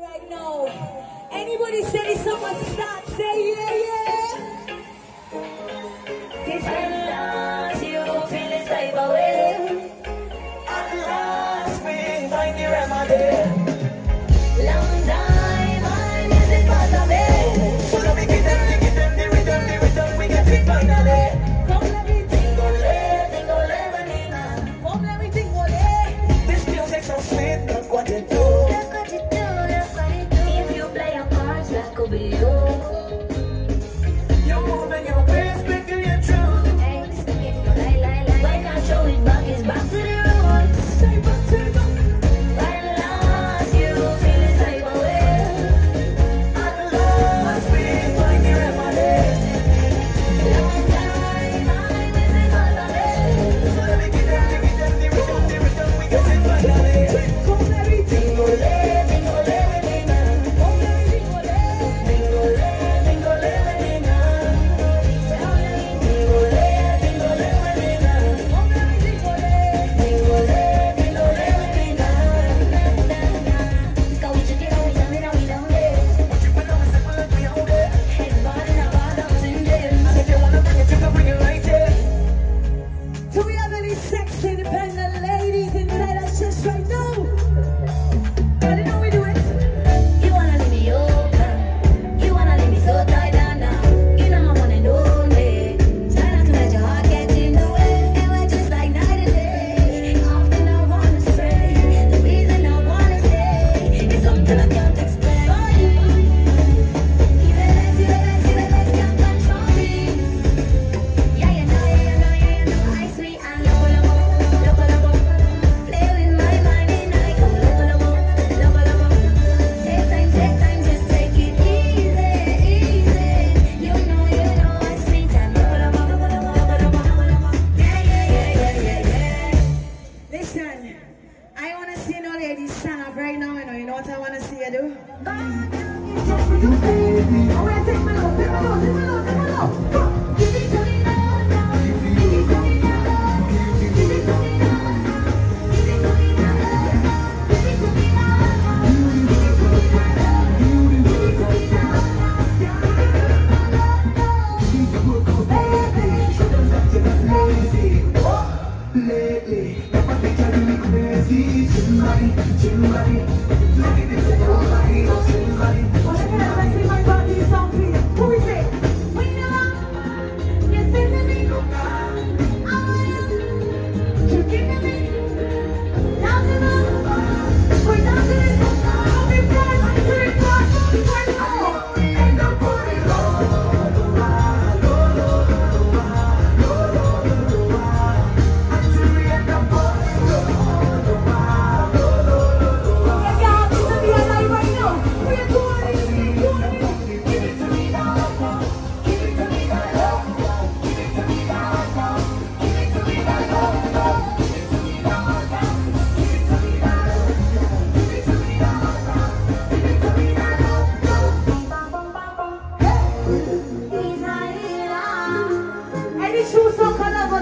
Right now, anybody say someone start say yeah yeah.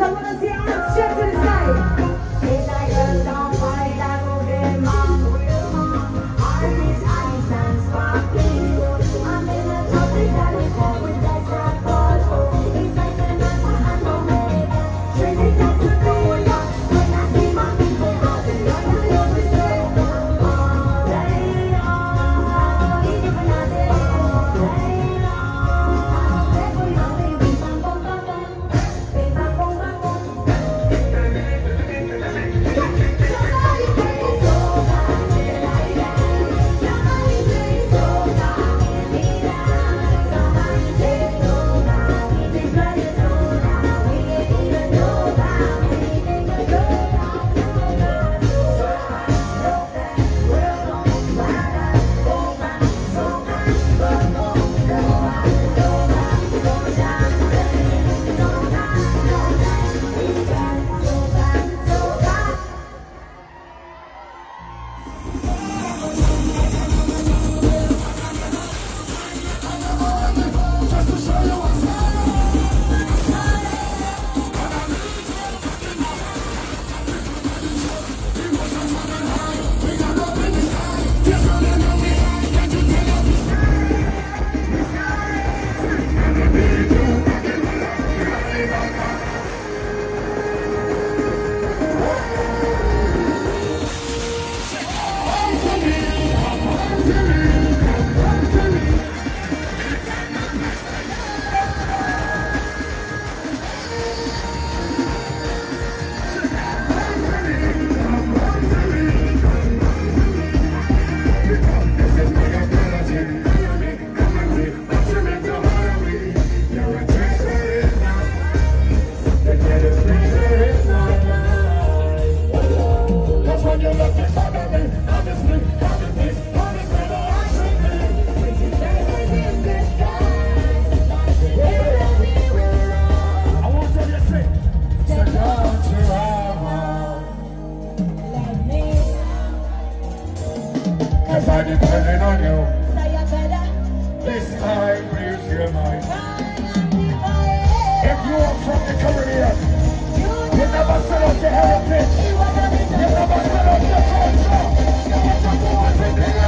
I'm gonna you. You This time. If you are from the Caribbean, You you never sell out your heritage. You never sell out your culture. In the.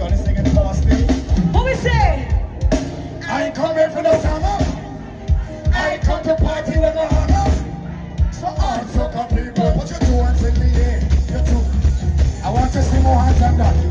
only singing. What we say? I ain't coming for no summer. I come to party with no honor. So I'm so complete. What you doing? Me. You too. I want to see more hands than that.